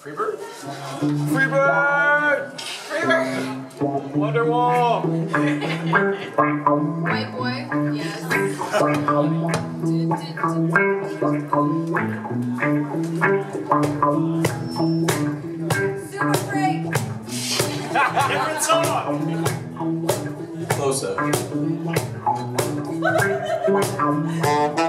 Freebird? Freebird! Freebird! Wonderwall! White boy? Yes. Super freak! Different song! Close up.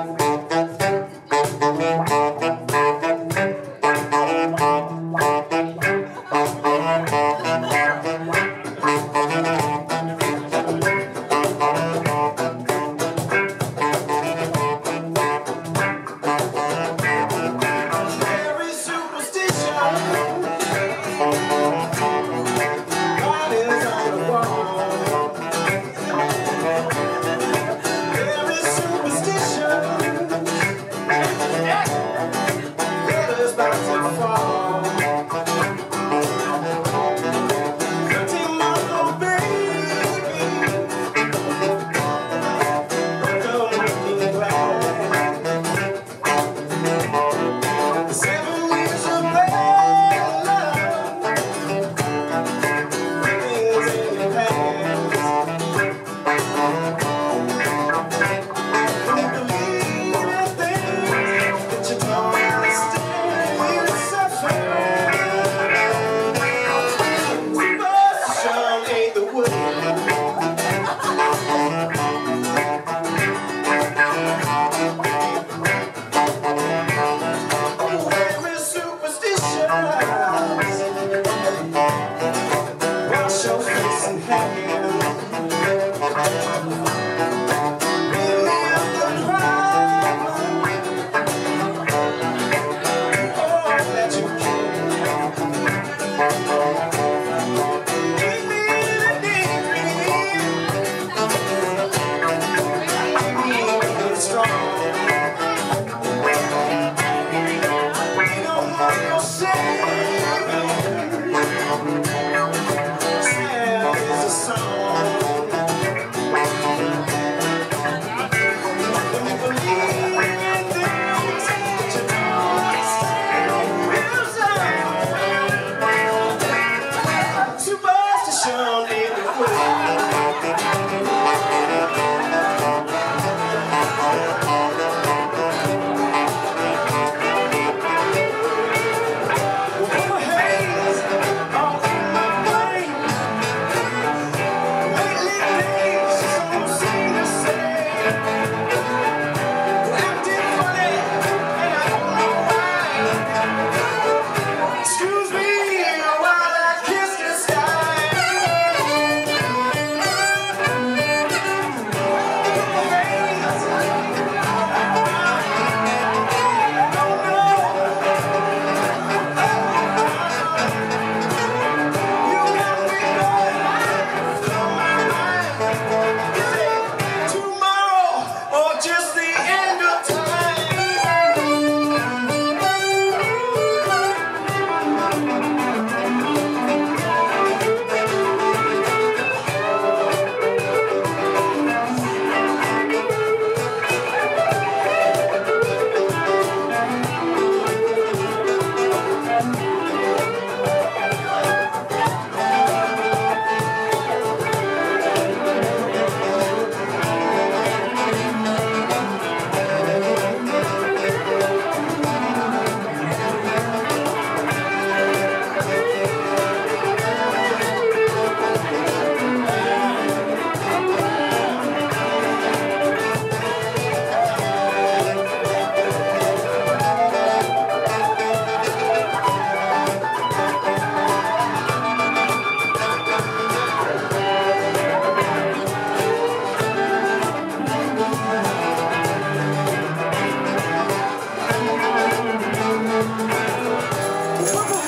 Come.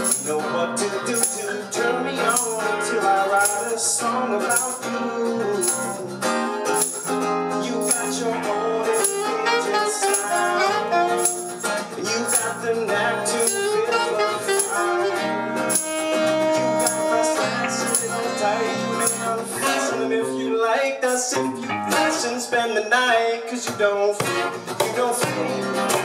Know what to do to turn me on until I write a song about you You got your own engaging style. You got the knack to If you like, that's if you flash and spend the night Cause you don't, you don't feel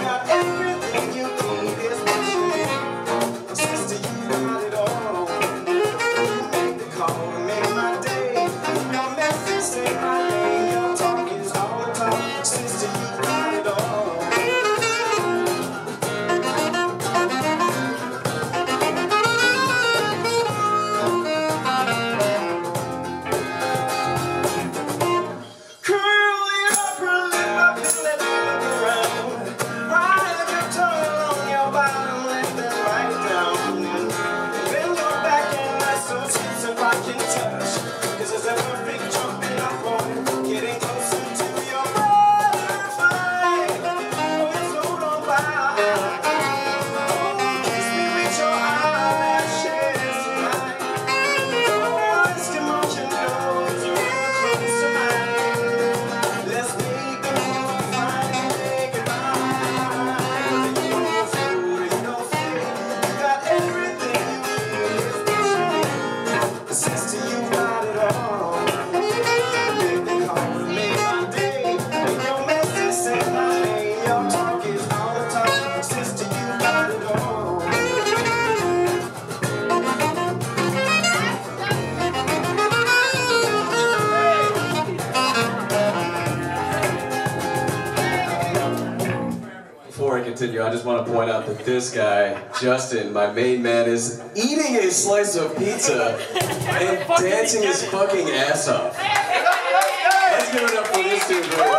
continue, I just want to point out that this guy, Justin, my main man, is eating a slice of pizza and dancing his fucking ass off. Let's give it up for this dude right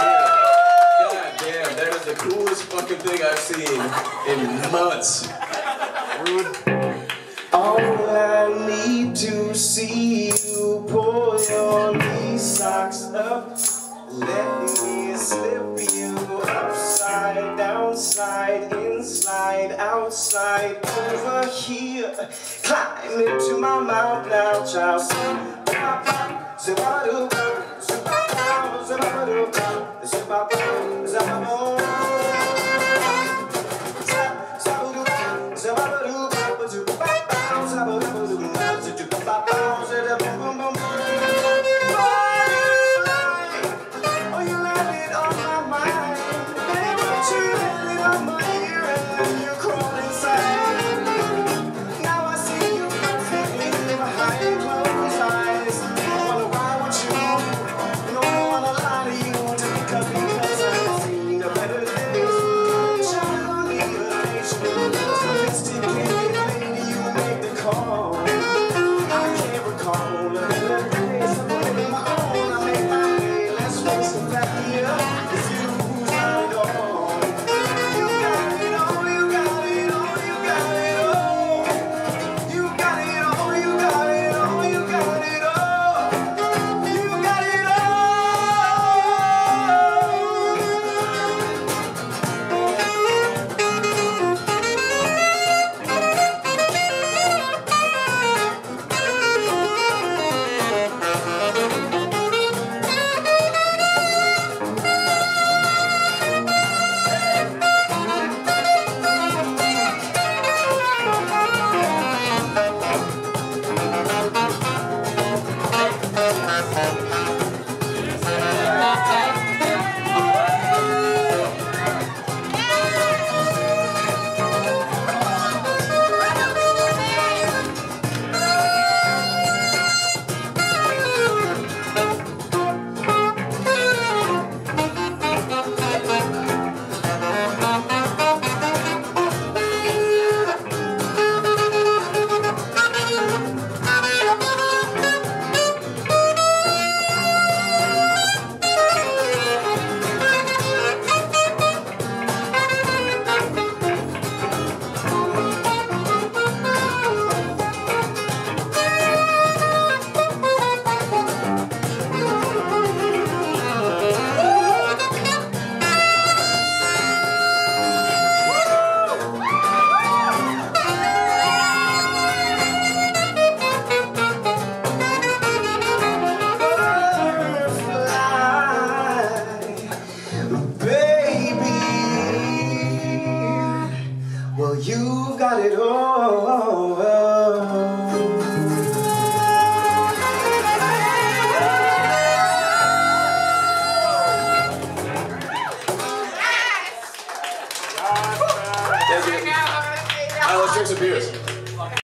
here. God damn, that is the coolest fucking thing I've seen in months. All I need to see you pull your knee socks up. Let me slip you upside down, side inside, outside, over here. Climb into my mouth now, child. Zip-a-pop, zip-a-doo, zip-a-pop, zip-a-doo, zip-a-pop, zip-a-boom. Baby,